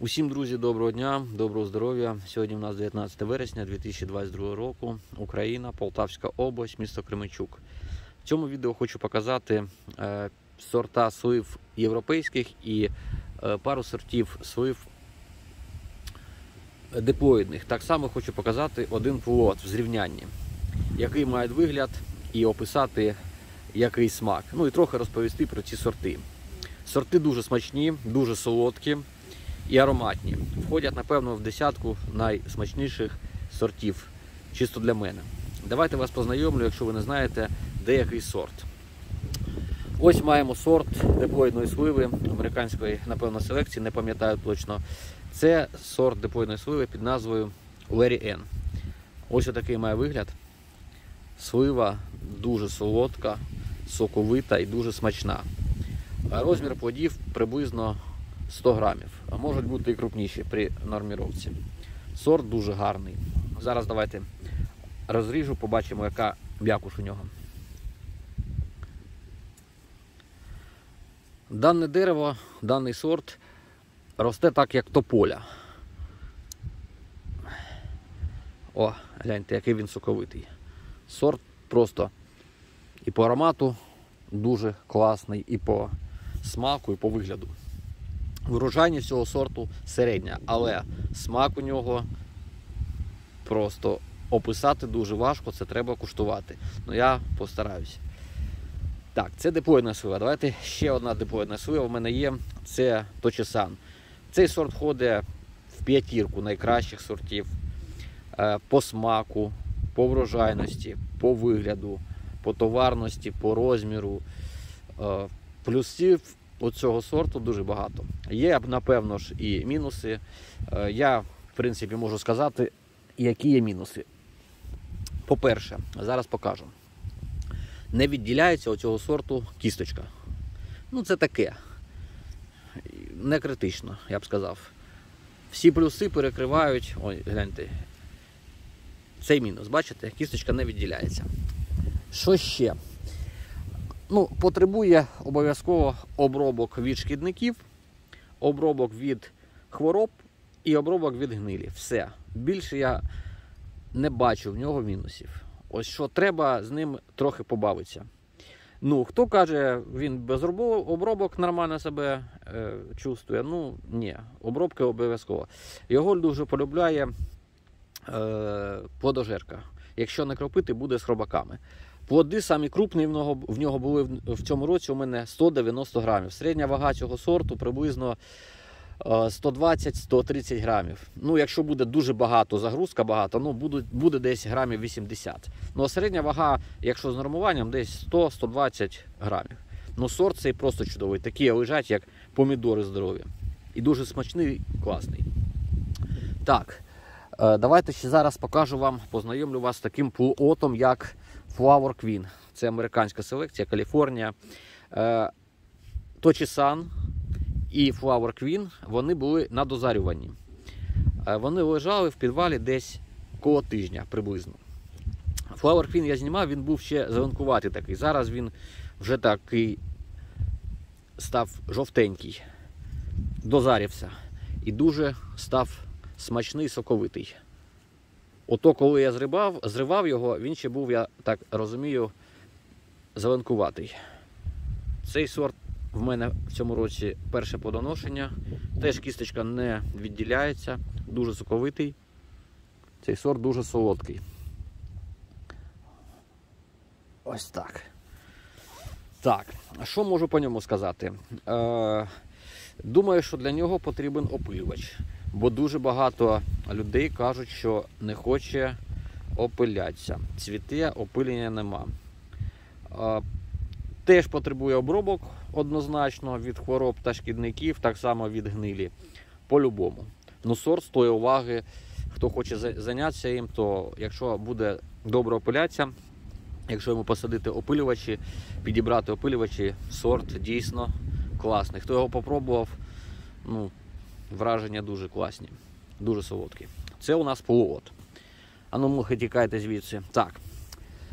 Усім друзі, доброго дня, доброго здоров'я. Сьогодні у нас 19 вересня 2022 року. Україна, Полтавська область, місто Кременчук. В цьому відео хочу показати е, сорта слив європейських і е, пару сортів слив диплоїдних. Так само хочу показати один плод в зрівнянні, який має вигляд, і описати який смак. Ну і трохи розповісти про ці сорти. Сорти дуже смачні, дуже солодкі і ароматні. Входять, напевно, в десятку найсмачніших сортів, чисто для мене. Давайте вас познайомлю, якщо ви не знаєте, деякий сорт. Ось маємо сорт диплоїдної сливи американської, напевно, селекції, не пам'ятаю точно. Це сорт диплоїдної сливи під назвою Larry N. Ось отакий має вигляд. Слива дуже солодка, соковита і дуже смачна. Розмір плодів приблизно 100 грамів, можуть бути і крупніші при норміровці. Сорт дуже гарний. Зараз давайте розріжу, побачимо, яка м'якуш у нього. Дане дерево, даний сорт росте так, як тополя. О, гляньте, який він соковитий. Сорт просто і по аромату дуже класний, і по смаку, і по вигляду. Врожайність цього сорту середня, але смак у нього просто описати дуже важко, це треба куштувати. Ну я постараюся. Так, це диплоїдна слива. Давайте ще одна диплоїдна слива в мене є. Це Точесан. Цей сорт входить в п'ятірку найкращих сортів е, по смаку, по врожайності, по вигляду, по товарності, по розміру. Е, Плюсів у цього сорту дуже багато. Є, напевно ж, і мінуси. Е, Я, в принципі, можу сказати, які є мінуси. По-перше, зараз покажу. Не відділяється у цього сорту кісточка. Ну, це таке. Не критично, я б сказав. Всі плюси перекривають. Ой, гляньте. Цей мінус, бачите, кісточка не відділяється. Що ще? Ну, Потребує обов'язково обробок від шкідників, обробок від хвороб і обробок від гнилі. Все. Більше я не бачу в нього мінусів. Ось що треба з ним трохи побавитися. Ну, хто каже, він без обробок нормально себе е, чувствує. Ну, ні, обробки обов'язково. Його дуже полюбляє е, плодожерка. Якщо не кропити, буде з хробаками. Плоди самі крупні в нього, в нього були в цьому році у мене 190 грамів. Середня вага цього сорту приблизно 120-130 грамів. Ну, Якщо буде дуже багато, загрузка багато, ну, буде, буде десь грамів 80. Ну, а середня вага, якщо з нормуванням, десь 100-120 грамів. Ну, Сорт цей просто чудовий. Такі лежать, як помідори здорові. І дуже смачний, класний. Так, давайте ще зараз покажу вам, познайомлю вас з таким плотом, як Flower Queen. Це американська селекція, Каліфорнія. Точісан і Flower Queen вони були на дозарюванні. Вони лежали в підвалі десь коло тижня приблизно. Flower Queen я знімав, він був ще зеленкуватий такий. Зараз він вже такий став жовтенький, дозарівся і дуже став смачний соковитий. Ото, коли я зривав, зривав його, він ще був, я так розумію, зеленкуватий. Цей сорт в мене в цьому році перше плодоношення. Теж кісточка не відділяється, дуже соковитий. Цей сорт дуже солодкий. Ось так. Так, що можу по ньому сказати? Е, Думаю, що для нього потрібен опилювач, бо дуже багато людей кажуть, що не хоче опилятися. Цвіте, опилення нема. Теж потребує обробок однозначно від хвороб та шкідників, так само від гнилі. По-любому. Ну, сорт стоїть уваги. Хто хоче зайнятися їм, то якщо буде добре опилятися, якщо йому посадити опилювачі, підібрати опилювачі, сорт дійсно класний. Хто його попробував, ну, враження дуже класні, дуже солодкі. Це у нас полуот. А ну, мухи тікайте звідси. Так.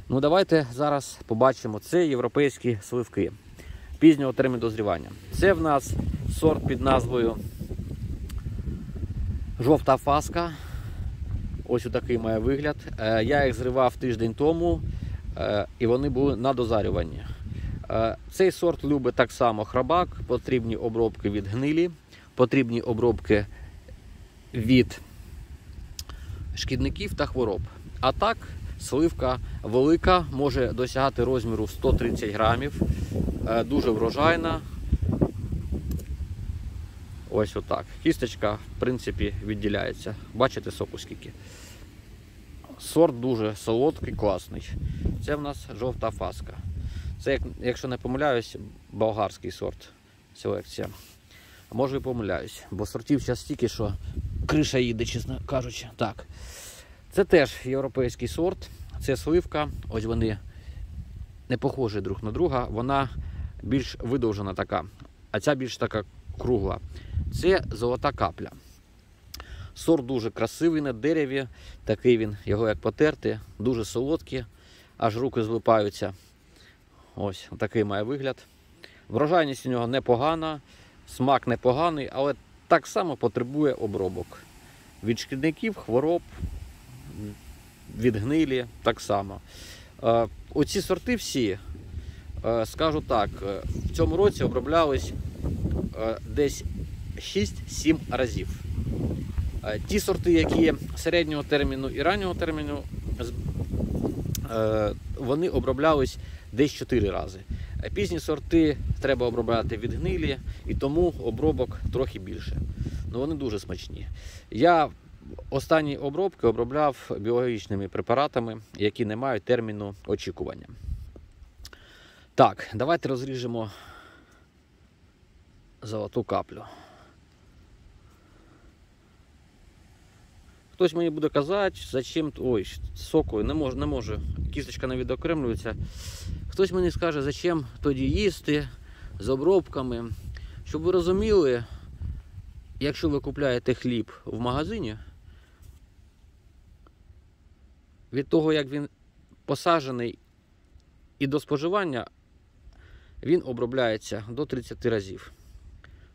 Ну, давайте зараз побачимо. Це європейські сливки пізнього терміну дозрівання. Це в нас сорт під назвою Жовта фаска. Ось такий має вигляд. Е, Я їх зривав тиждень тому, е, і вони були на дозарюванні. Е, Цей сорт любить так само храбак, потрібні обробки від гнилі, потрібні обробки від шкідників та хвороб. А так, сливка велика, може досягати розміру 130 грамів, е, дуже врожайна. Ось отак. Кісточка, в принципі, відділяється. Бачите соку скільки. Сорт дуже солодкий, класний. Це в нас жовта фаска. Це, якщо не помиляюсь, болгарський сорт селекція. Може і помиляюсь, бо сортів зараз стільки, що криша їде, чесно кажучи. Так. Це теж європейський сорт. Це сливка. Ось вони не похожі друг на друга. Вона більш видовжена така, а ця більш така кругла. Це золота капля. Сорт дуже красивий на дереві, такий він, його як потерти, дуже солодкий, аж руки злипаються. Ось такий має вигляд. Врожайність у нього непогана, смак непоганий, але так само потребує обробок. Від шкідників, хвороб, від гнилі так само. Е, Оці сорти всі, е, скажу так, е, в цьому році оброблялись десь 6-7 разів. Ті сорти, які середнього терміну і раннього терміну, вони оброблялись десь 4 рази. Пізні сорти треба обробляти від гнилі, і тому обробок трохи більше. Ну вони дуже смачні. Я останні обробки обробляв біологічними препаратами, які не мають терміну очікування. Так, давайте розріжемо золоту каплю. Хтось мені буде казати, зачем ой, соку не можу, не можу. Кісточка не відокремлюється. Хтось мені скаже, зачем тоді їсти з обробками. Щоб ви розуміли, якщо ви купляєте хліб в магазині, від того, як він посаджений і до споживання, він обробляється до 30 разів.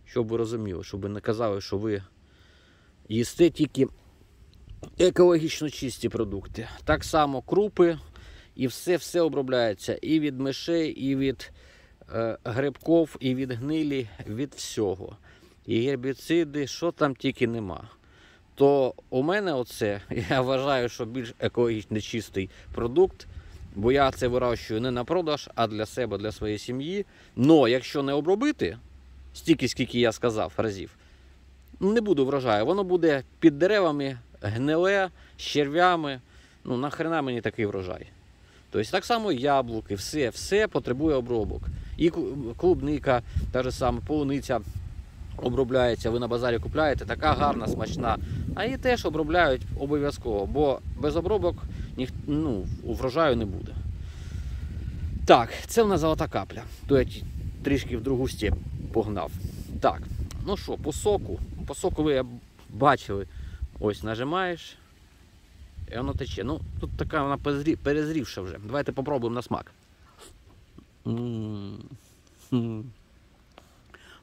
Щоб ви розуміли, щоб ви не казали, що ви їсте тільки екологічно чисті продукти. Так само крупи і все все обробляється і від мишей, і від е, грибков, і від гнилі, від всього. І гербіциди, що там тільки нема. То у мене оце, я вважаю, що більш екологічно чистий продукт, бо я це вирощую не на продаж, а для себе, для своєї сім'ї. Но якщо не обробити, стільки, скільки я сказав разів, не буде врожаю. Воно буде під деревами, гниле, з черв'ями. Ну, нахрена мені такий врожай. Тобто так само яблуки, все, все потребує обробок. І клубника, та ж саме, полуниця обробляється, ви на базарі купляєте, така гарна, смачна. А її теж обробляють обов'язково, бо без обробок ніх, ну, врожаю не буде. Так, це в нас золота капля. То я трішки в другу степ погнав. Так, ну що, по соку. По соку ви бачили, ось нажимаєш. І воно тече. Ну, тут така вона перезрівша вже. Давайте попробуємо на смак.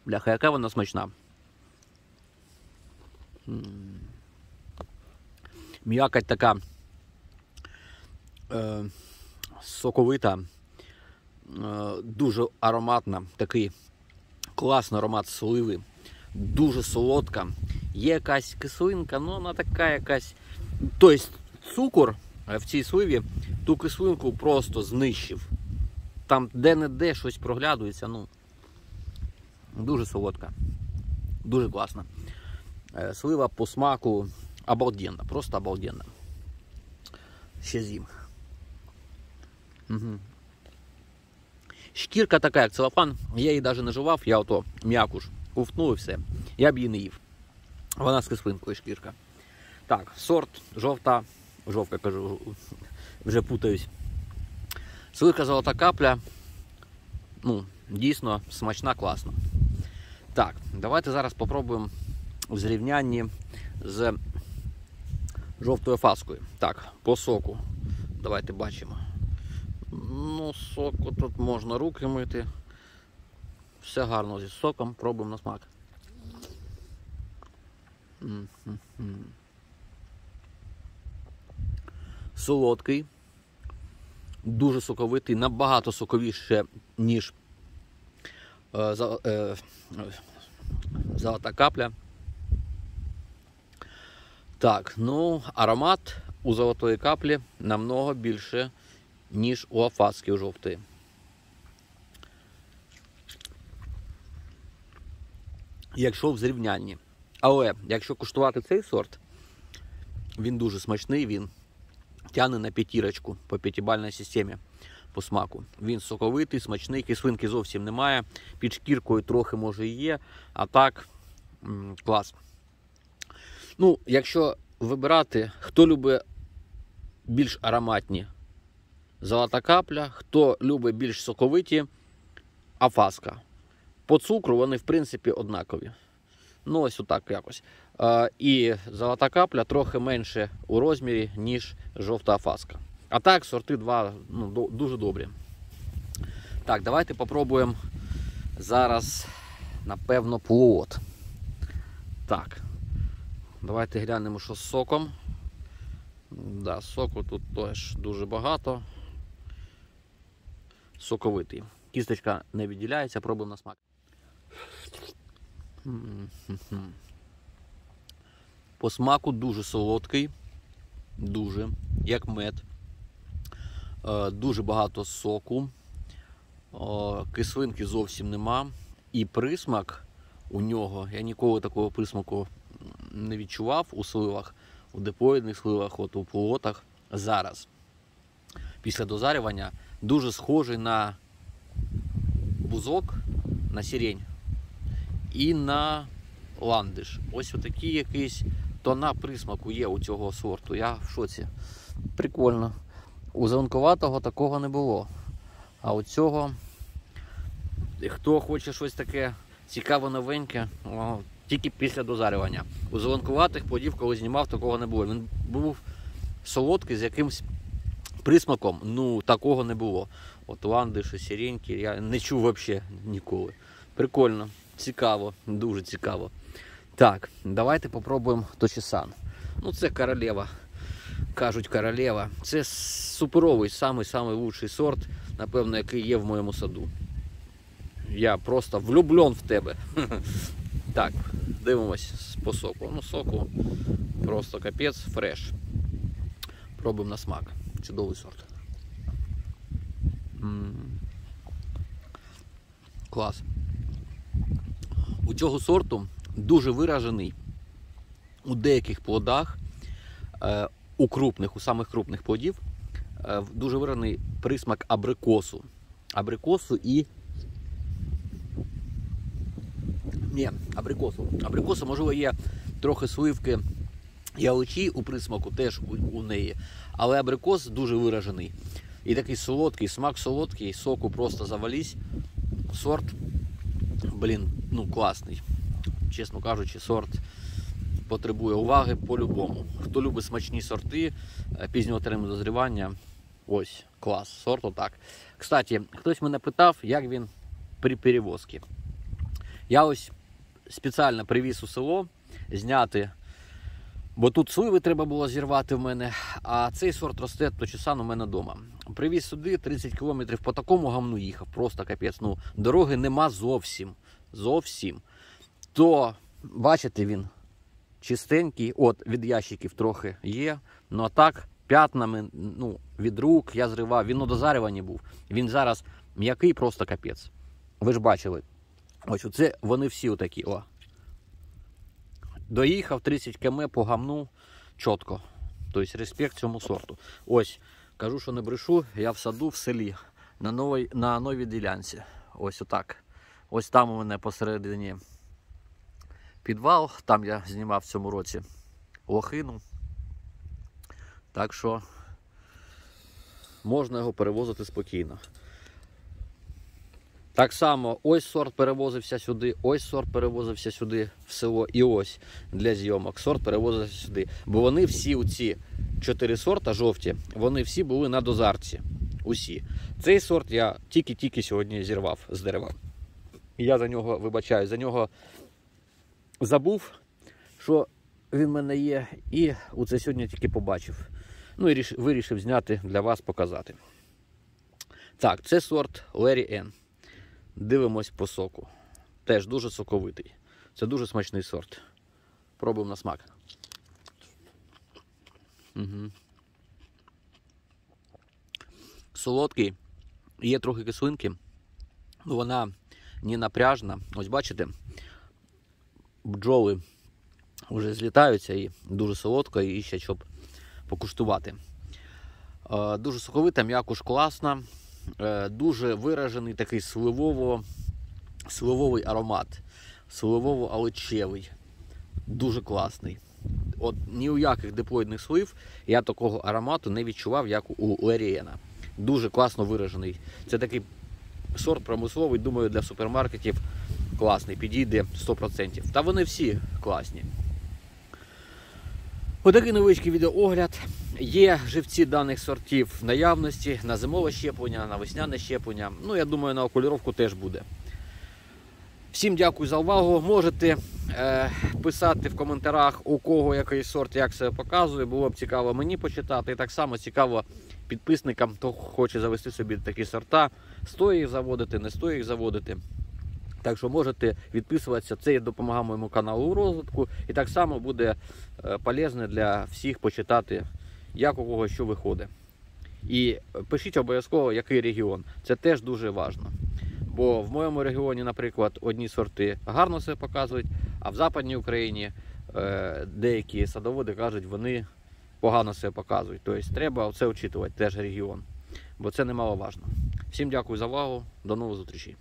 Бляха, яка вона смачна. М'якоть така е, соковита, е, дуже ароматна, такий класний аромат сливи, дуже солодка. Є якась кислинка, ну вона така якась. Тобто цукор е, в цій сливі ту кислинку просто знищив. Там де-не-де щось проглядується. Ну, дуже солодка. Дуже класна. Е, Слива по смаку обалденна, просто обалденна. Ще з'їм. Угу. Шкірка така, як целофан, я її навіть не жував, я ото м'яку ж ковтнув і все. Я б її не їв. Вона з кислинкою шкірка. Так, сорт жовта, жовка кажу, вже путаюсь. Сливка золота капля. Ну, дійсно смачна, класна. Так, давайте зараз спробуємо в зрівнянні з жовтою фаскою. Так, по соку. Давайте бачимо. Ну, соку тут можна руки мити. Все гарно зі соком, пробуємо на смак. М-м-м. Солодкий, дуже соковитий, набагато соковіше, ніж е, е, золота капля. Так, ну, аромат у золотої каплі намного більше, ніж у афаски у жовтої. Якщо в зрівнянні. Але якщо куштувати цей сорт, він дуже смачний, він тягне на п'ятірочку по п'ятибальній системі по смаку. Він соковитий, смачний, кислинки зовсім немає. Під шкіркою трохи може і є, а так клас. Ну, якщо вибирати, хто любить більш ароматні золота капля, хто любить більш соковиті афаска. По цукру вони, в принципі, однакові. Ну, ось отак якось. І золота капля трохи менше у розмірі, ніж жовта афаска. А так, сорти два ну, дуже добрі. Так, давайте попробуємо зараз, напевно, плод. Так. Давайте глянемо, що з соком. Да, соку тут теж дуже багато. Соковитий. Кісточка не відділяється, пробуємо на смак. По смаку дуже солодкий, дуже, як мед. Е, Дуже багато соку. Кислинки зовсім нема. І присмак у нього, я ніколи такого присмаку не відчував у сливах, у депоїдних сливах, от у полотах. Зараз. Після дозарювання дуже схожий на бузок, на сирень і на ландиш. Ось отакі якісь тона присмаку є у цього сорту. Я в шоці. Прикольно. У зеленкуватого такого не було. А у цього, хто хоче щось таке цікаве новеньке, тільки після дозарювання. У зеленкуватих плодів, коли знімав, такого не було. Він був солодкий з якимсь присмаком, ну такого не було. От ландиш і я не чув взагалі ніколи. Прикольно, цікаво, дуже цікаво. Так, давайте попробуємо точісан. Ну, це королева. Кажуть, королева. Це суперовий, самий-самий лучший сорт, напевно, який є в моєму саду. Я просто влюблен в тебе. Так, дивимось по соку. Ну, соку просто капець, фреш. Пробуємо на смак. Чудовий сорт. Клас. У цього сорту дуже виражений у деяких плодах, е, у крупних, у самих крупних плодів, е, дуже виражений присмак абрикосу. Абрикосу і. Ні, абрикосу. Абрикосу, можливо, є трохи сливки яличі у присмаку теж у, у неї. Але абрикос дуже виражений. І такий солодкий, смак солодкий, соку просто завались. Сорт, блін, ну класний. Чесно кажучи, сорт потребує уваги по-любому. Хто любить смачні сорти е, пізнього терміну дозрівання, ось клас, сорт отак. Кстати, хтось мене питав, як він при перевозці. Я ось спеціально привіз у село зняти, бо тут сливи треба було зірвати в мене, а цей сорт росте точесан у мене вдома. Привіз сюди 30 кілометрів по такому гамну їхав, просто капець. Ну, дороги нема зовсім. Зовсім. То, бачите, він чистенький, от від ящиків трохи є. Ну а так, п'ятнами ну, від рук я зривав, він дозарюванні був. Він зараз м'який, просто капець. Ви ж бачили. Ось оце вони всі отакі. О. Доїхав 30 км по гамну чітко. Тобто респект цьому сорту. Ось, кажу, що не брешу, я в саду в селі на новій, на новій ділянці. Ось отак. Ось там у мене посередині підвал, там я знімав в цьому році лохину. Так що можна його перевозити спокійно. Так само ось сорт перевозився сюди, ось сорт перевозився сюди в село, і ось для зйомок сорт перевозився сюди. Бо вони всі оці чотири сорта жовті, вони всі були на дозарці. Усі. Цей сорт я тільки-тільки сьогодні зірвав з дерева. Я за нього вибачаю, за нього забув, що він в мене є, і оце сьогодні тільки побачив. Ну і вирішив зняти для вас, показати. Так, це сорт Larry N. Дивимось по соку. Теж дуже соковитий. Це дуже смачний сорт. Пробуємо на смак. Угу. Солодкий, є трохи кислинки, ну вона не напряжна. Ось бачите, бджоли вже злітаються і дуже солодко, і ще щоб покуштувати. Е, Дуже соковита, м'якуш класна, е, дуже виражений такий сливово, сливовий аромат, сливово-алечевий. Дуже класний. От ні у яких диплоїдних слив я такого аромату не відчував, як у Лерієна. Дуже класно виражений. Це такий сорт промисловий, думаю, для супермаркетів класний, підійде 100%. Та вони всі класні. Отакий невеличкий відеоогляд. Є живці даних сортів в наявності на зимове щеплення, на весняне щеплення. Ну, я думаю, на окуліровку теж буде. Всім дякую за увагу. Можете е, писати в коментарях, у кого який сорт, як себе показує. Було б цікаво мені почитати. І так само цікаво підписникам, хто хоче завести собі такі сорта. Стоїть їх заводити, не стоїть їх заводити. Так що можете відписуватися, це допомагає моєму каналу у розвитку. І так само буде е, полезне для всіх почитати, як у кого що виходить. І пишіть обов'язково, який регіон. Це теж дуже важливо. Бо в моєму регіоні, наприклад, одні сорти гарно себе показують, а в Западній Україні е, деякі садоводи кажуть, вони погано себе показують. Тобто треба це очитувати, теж регіон. Бо це немаловажно. Всім дякую за увагу. До нових зустрічей.